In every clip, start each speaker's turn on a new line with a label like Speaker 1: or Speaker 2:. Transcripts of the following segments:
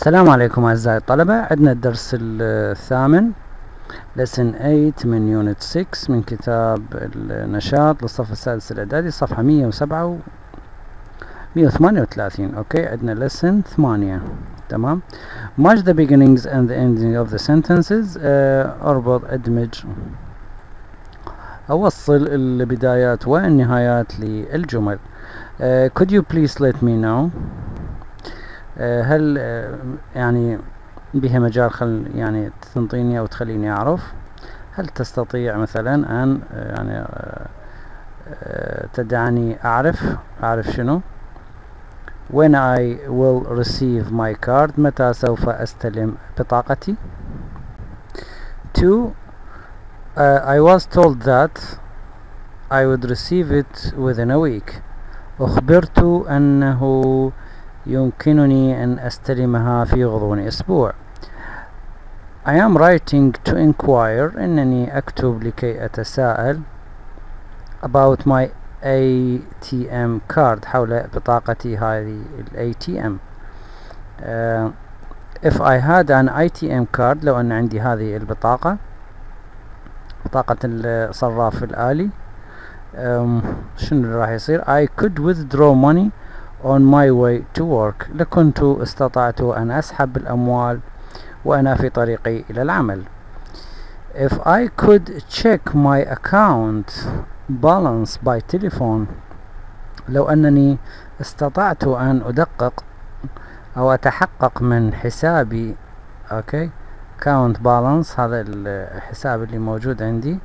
Speaker 1: السلام عليكم أعزائي الطلبة. عندنا الدرس الثامن lesson 8 من يونت 6 من كتاب النشاط للصف السادس الإعدادي صفحة 107 و 138 أوكي عندنا lesson 8 تمام؟ Match the beginnings and the ending of the sentences. آه أربط أدمج. أوصل البدايات والنهايات للجمل. آه could you please let me know هل آه يعني بها مجال خل يعني تنطيني أو تخليني أعرف؟ هل تستطيع مثلا أن آه يعني آه آه تدعني أعرف أعرف شنو؟ When I will receive my card متى سوف أستلم بطاقتي؟ Two uh, I was told that I would receive it within a week. أخبرت أنه يمكنني أن أستلمها في غضون أسبوع. I am writing to inquire. إنني أكتب لكي أتساءل about my ATM card حول بطاقتي هذه ال ATM uh, if I had an ATM card لو أن عندي هذه البطاقة بطاقة الصراف الآلي um, شنو اللي راح يصير؟ I could withdraw money on my way to work. لكنت استطعت أن أسحب الأموال وأنا في طريقي إلى العمل. If I could check my account balance by telephone لو أنني استطعت أن أدقق أو أتحقق من حسابي أوكي account balance هذا الحساب اللي موجود عندي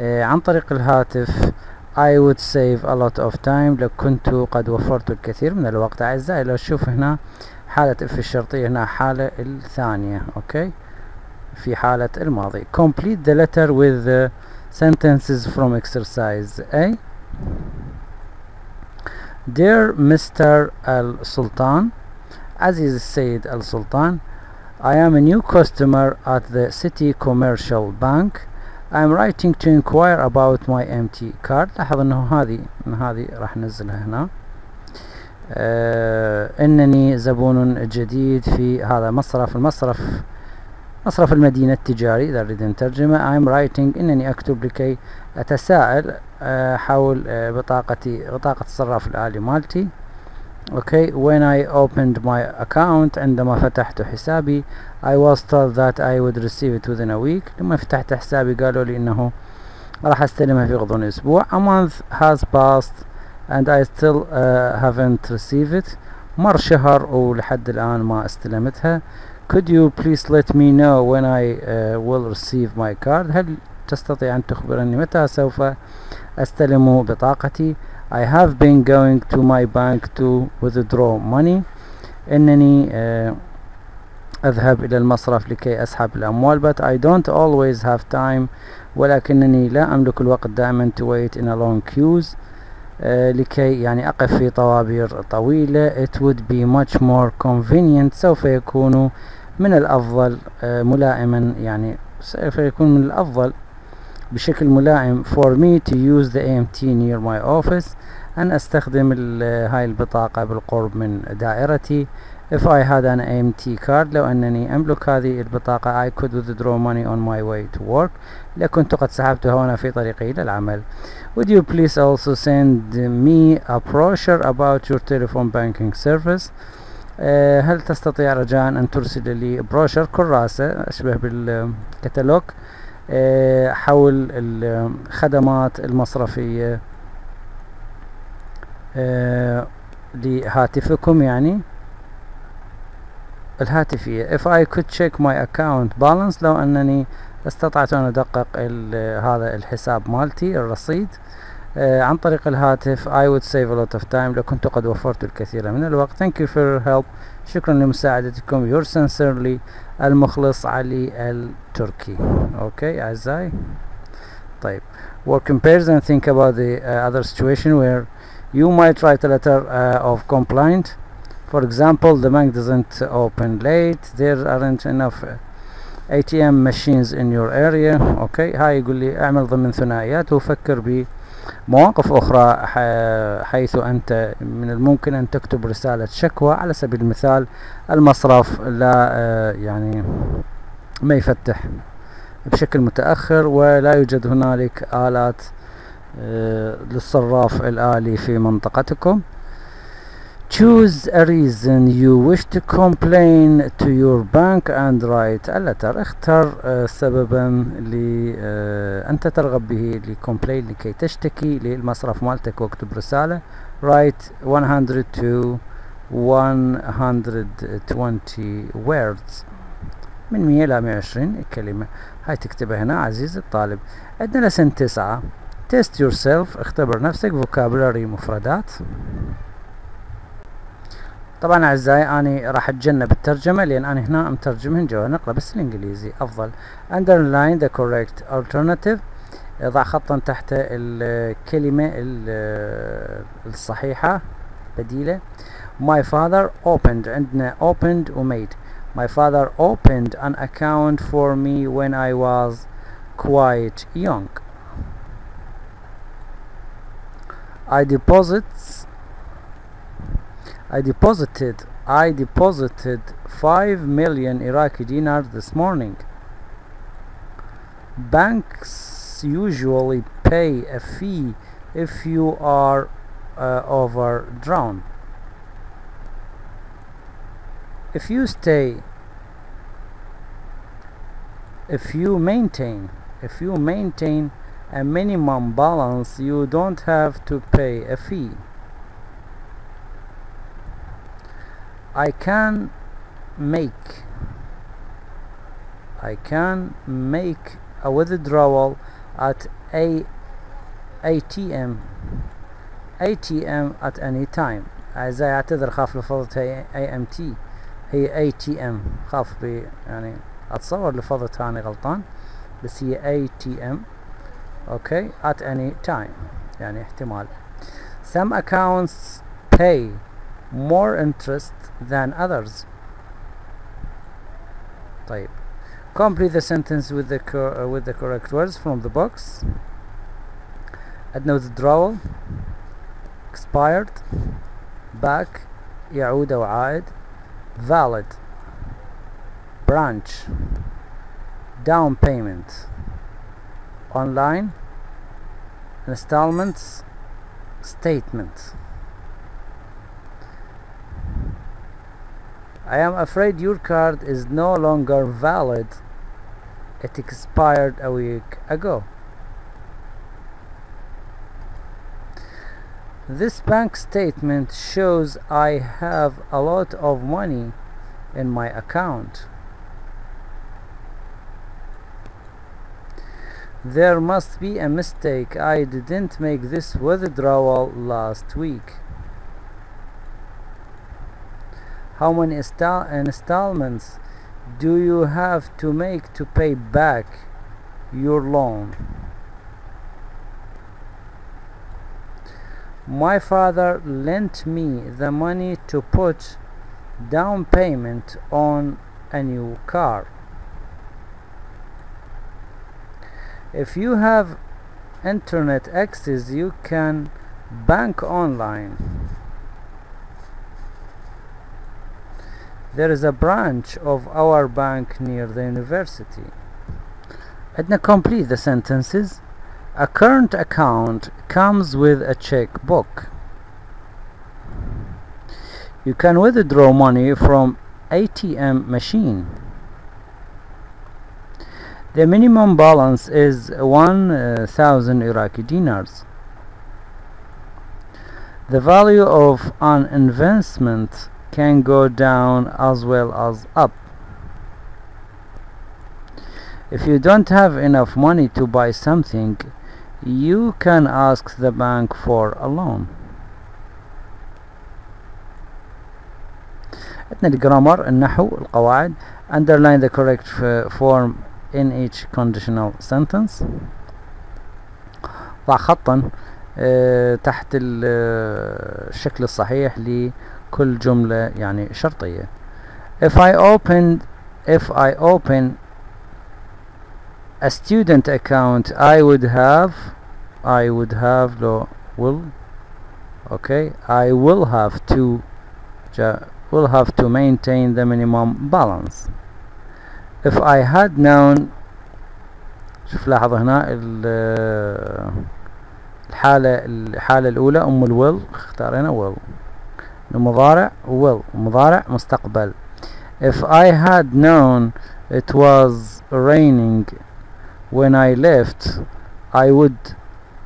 Speaker 1: آه عن طريق الهاتف I would save a lot of time لو كنت قد وفرت الكثير من الوقت أعزائي لو تشوف هنا حالة اف الشرطية هنا حالة الثانية أوكي في حالة الماضي complete the letter with the sentences from exercise A Dear Mr. Al-Sultan عزيز السيد السلطان I am a new customer at the City Commercial Bank I'm writing to inquire about my empty card. لاحظ إنه هذه هذه راح ننزلها هنا. آه إنني زبون جديد في هذا مصرف المصرف مصرف المدينة التجاري. إذا نريد نترجمه I'm writing إنني أكتب لكي أتساءل آه حول آه بطاقتي بطاقة الصراف الآلي مالتي. Okay. when I opened my account عندما فتحت حسابي I was told that I would receive it within a week لما فتحت حسابي قالوا لي انه راح استلمها في غضون أسبوع a month has passed and I still uh, haven't received it مر شهر ولحد الان ما استلمتها could you please let me know when I uh, will receive my card هل تستطيع ان تخبرني متى سوف استلم بطاقتي I have been going to my bank to withdraw money إنني uh, أذهب إلى المصرف لكي أسحب الأموال but I don't always have time ولكنني لا أملك الوقت دائما to wait in a long queues uh, لكي يعني أقف في طوابير طويلة it would be much more convenient سوف يكون من الأفضل uh, ملائما يعني سوف يكون من الأفضل بشكل ملائم for me to use the AMT near my office أن أستخدم هاي البطاقة بالقرب من دائرتي. If I had an AMT card لو أنني أملك هذه البطاقة I could withdraw money on my way to work. لكنت قد سحبتها وأنا في طريقي إلى العمل would you please also send me a brochure about your telephone banking service أه هل تستطيع رجاء أن ترسل لي بروشر كراسة؟ أشبه بالكتالوج. أه حول الخدمات المصرفية. لهاتفكم يعني. الهاتفية if I could check my account balance لو أنني استطعت أن أدقق هذا الحساب مالتي الرصيد. آه عن طريق الهاتف I would save a lot of time. لو كنت قد وفرت الكثير من الوقت. Thank you for your help. شكرا لمساعدتكم. Your sincerely المخلص علي التركي. أوكي أعزائي. طيب. Work in pairs and think about the uh, other situation where you might write a letter uh, of complaint. For example the bank doesn't open late. There aren't enough ATM machines in your area. أوكي هاي يقول لي اعمل ضمن ثنائيات وفكر ب مواقف أخرى حيث أنت من الممكن أن تكتب رسالة شكوى. على سبيل المثال المصرف لا يعني ما يفتح بشكل متأخر ولا يوجد هنالك آلات للصراف الآلي في منطقتكم. Choose a reason you wish to complain to your bank and write a letter. اختر سببا اللي أنت ترغب به لكومبلين لكي تشتكي للمصرف مالتك واكتب رسالة. Write 100 to 120 words. من 100 إلى 120 كلمة. هاي تكتبها هنا عزيزي الطالب. عندنا لسن تسعة test yourself اختبر نفسك vocabulary مفردات طبعا اعزائي اني راح اتجنب الترجمة لأن أنا هنا مترجمهن جوا نقرا بس الانجليزي افضل underline the correct alternative ضع خطا تحت الكلمة الصحيحة بديلة my father opened عندنا opened و made my father opened an account for me when I was quite young I deposits I deposited I deposited 5 million Iraqi dinars this morning. Banks usually pay a fee if you are uh, overdrawn. If you stay if you maintain if you maintain a minimum balance you don't have to pay a fee. I can make I can make a withdrawal at a ATM ATM at any time أعزائي أعتذر خاف لفظتها AMT هي ATM خاف ب يعني أتصور لفظتها أنا غلطان بس هي ATM okay at any time يعني احتمال some accounts pay more interest than others طيب complete the sentence with the uh, with the correct words from the box عندنا withdrawal expired back يعود أو عائد valid branch down payment online installments statement I am afraid your card is no longer valid. It expired a week ago. This bank statement shows I have a lot of money in my account. There must be a mistake. I didn't make this withdrawal last week. How many install installments do you have to make to pay back your loan? My father lent me the money to put down payment on a new car. if you have internet access you can bank online. There is a branch of our bank near the university. Edna complete the sentences. A current account comes with a checkbook. You can withdraw money from ATM machine. The minimum balance is 1000 Iraqi dinars. The value of an investment can go down as well as up. If you don't have enough money to buy something, you can ask the bank for a loan. عندنا الجرامر النحو القواعد underline the correct form in each conditional sentence ضع خطا تحت الشكل الصحيح لكل جملة يعني شرطية if I opened if I open a student account I would have I would have لو will okay I will have to جا will have to maintain the minimum balance if I had known شوف لاحظ هنا ال- الحالة الحالة الأولى أم الويل اختارينا will المضارع will مضارع مستقبل if I had known it was raining when I left I would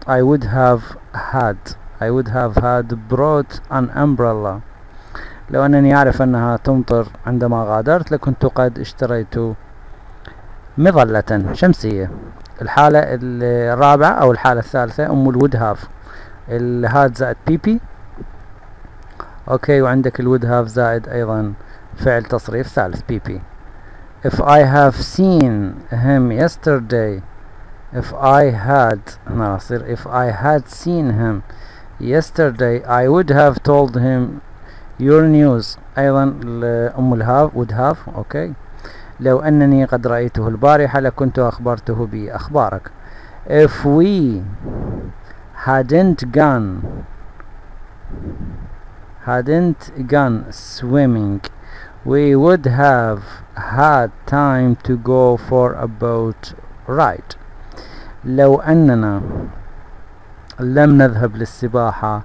Speaker 1: I would have had I would have had brought an umbrella لو أنني أعرف أنها تمطر عندما غادرت لكنت قد اشتريت مظلة شمسية. الحالة الرابعة أو الحالة الثالثة أم الود هاف الهاد زائد بي بي. أوكي وعندك الود هاف زائد أيضا فعل تصريف ثالث بي بي. If I have seen him yesterday if I had هنا راح يصير if I had seen him yesterday I would have told him your news أيضا أم الهاف would have أوكي لو أنني قد رأيته البارحة لكنت أخبرته بأخبارك if we hadn't gone hadn't gone swimming we would have had time to go for a boat ride لو أننا لم نذهب للسباحة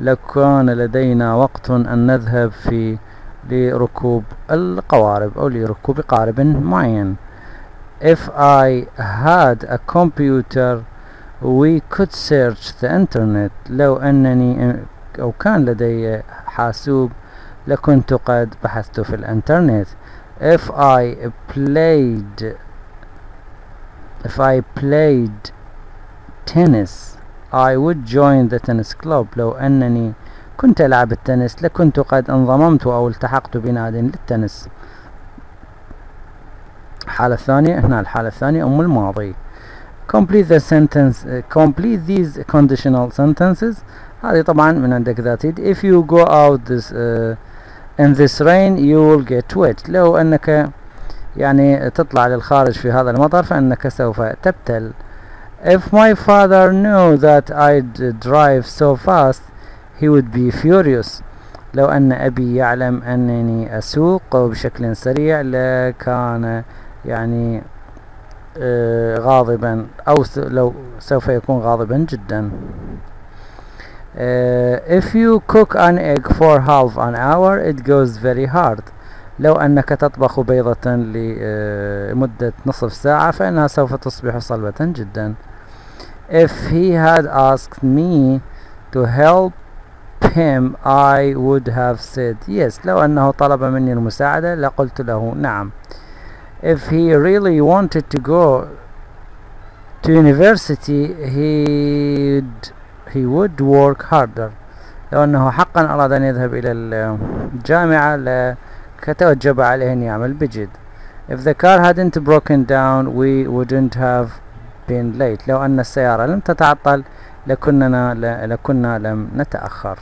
Speaker 1: لكان لدينا وقت أن نذهب في لركوب القوارب أو لركوب قارب معين. If I had a computer we could search the internet. لو أنني أو كان لدي حاسوب لكنت قد بحثت في الإنترنت. If I played if I played tennis I would join the tennis club. لو أنني كنت ألعب التنس لكنت قد انضممت أو التحقت بناد للتنس. الحالة الثانية هنا الحالة الثانية أم الماضي. Complete the sentence complete these conditional sentences. هذه طبعا من عندك ذاتي. If you go out this uh, in this rain you will get wet. لو أنك يعني تطلع للخارج في هذا المطر فإنك سوف تبتل. If my father knew that I'd drive so fast he would be furious. لو أن أبي يعلم أنني أسوق بشكل سريع لكان يعني آه غاضبا أو لو سوف يكون غاضبا جدا. آه if you cook an egg for half an hour it goes very hard. لو أنك تطبخ بيضة لمدة نصف ساعة فإنها سوف تصبح صلبة جدا. if he had asked me to help him I would have said yes لو أنه طلب مني المساعدة لقلت له نعم if he really wanted to go to university he'd he would work harder لو أنه حقا أراد أن يذهب إلى الجامعة لكتوجب عليه أن يعمل بجد if the car hadn't broken down we wouldn't have been late لو أن السيارة لم تتعطل لكننا لكنا لم نتأخر.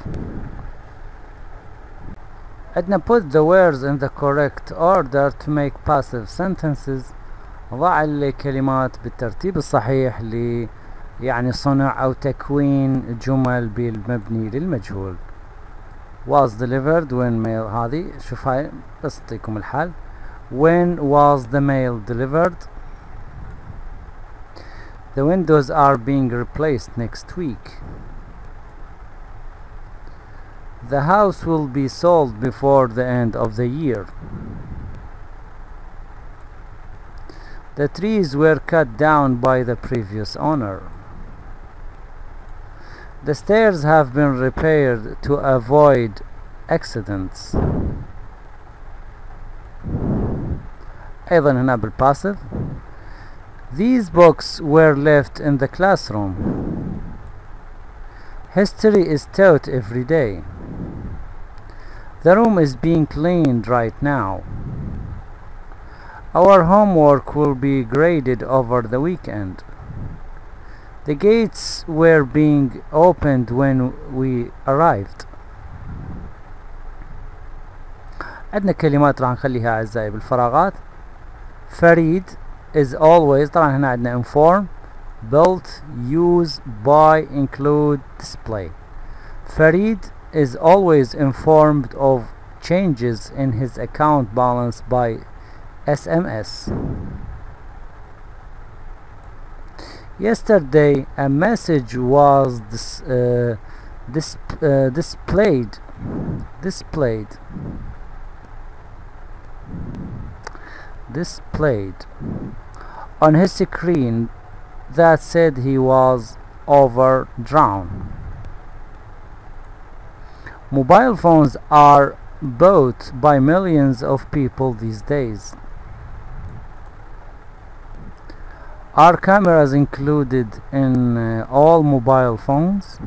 Speaker 1: عندنا put the words in the correct order to make passive sentences. ضع الكلمات بالترتيب الصحيح ل يعني صنع أو تكوين جمل بالمبني للمجهول. Was delivered when mail هذه شوف هاي بس أعطيكم الحل when was the mail delivered the windows are being replaced next week the house will be sold before the end of the year the trees were cut down by the previous owner the stairs have been repaired to avoid accidents أيضا هنا بالباسف These books were left in the classroom. History is taught every day. The room is being cleaned right now. Our homework will be graded over the weekend. The gates were being opened when we arrived. عندنا كلمات راح نخليها أعزائي بالفراغات فريد is always طبعا هنا عندنا inform built use buy include display Farid is always informed of changes in his account balance by SMS Yesterday a message was dis, uh, dis, uh, displayed displayed displayed on his screen that said he was overdrawn. Mobile phones are bought by millions of people these days. Are cameras included in uh, all mobile phones?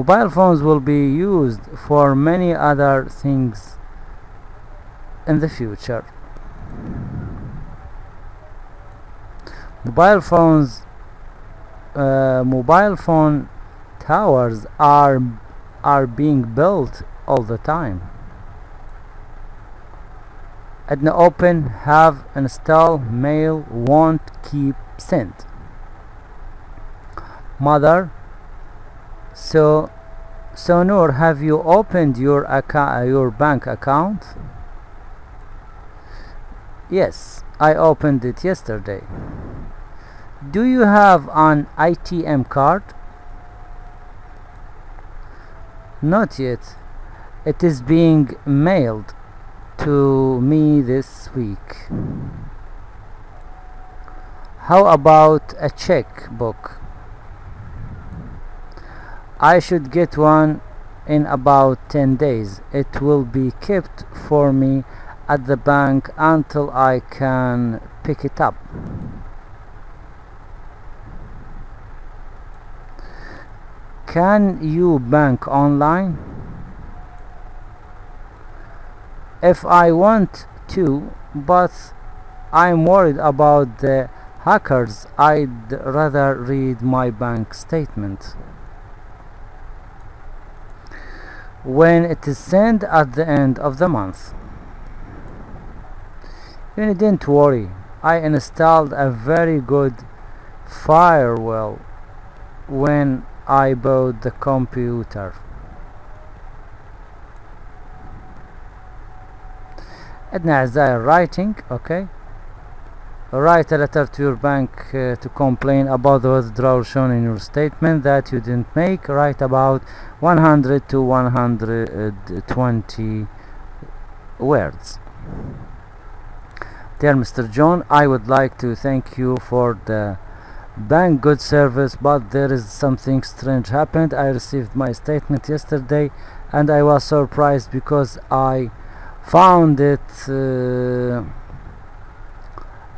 Speaker 1: Mobile phones will be used for many other things in the future. Mobile phones, uh, mobile phone towers are are being built all the time. Adna open have install mail won't keep sent. Mother so so Noor have you opened your account uh, your bank account? Yes I opened it yesterday. Do you have an ATM card? Not yet. It is being mailed to me this week. How about a checkbook I should get one in about 10 days. It will be kept for me at the bank until I can pick it up. Can you bank online? If I want to, but I'm worried about the hackers, I'd rather read my bank statement when it is sent at the end of the month. You didn't worry, I installed a very good firewall when I bought the computer. عندنا أعزائي writing okay Write a letter to your bank uh, to complain about the withdrawal shown in your statement that you didn't make write about 100 to 120 words dear Mr. John I would like to thank you for the bank good service but there is something strange happened I received my statement yesterday and I was surprised because I found it uh,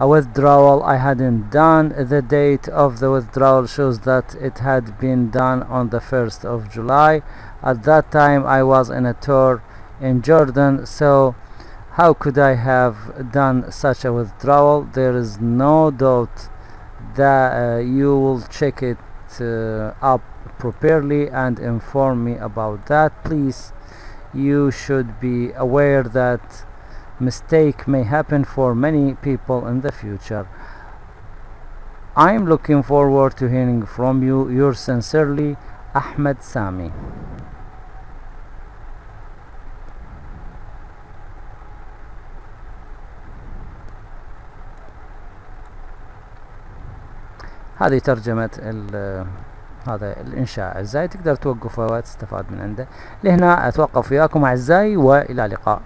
Speaker 1: a withdrawal I hadn't done. The date of the withdrawal shows that it had been done on the 1st of July. At that time I was in a tour in Jordan, so how could I have done such a withdrawal? There is no doubt that uh, you will check it uh, up properly and inform me about that. Please, you should be aware that mistake may happen for many people in the future. I'm looking forward to hearing from you. Yours sincerely, Ahmed Sami. هذه ترجمة هذا الإنشاء أعزائي تقدر توقف وتستفاد من عنده لهنا أتوقف وياكم أعزائي وإلى اللقاء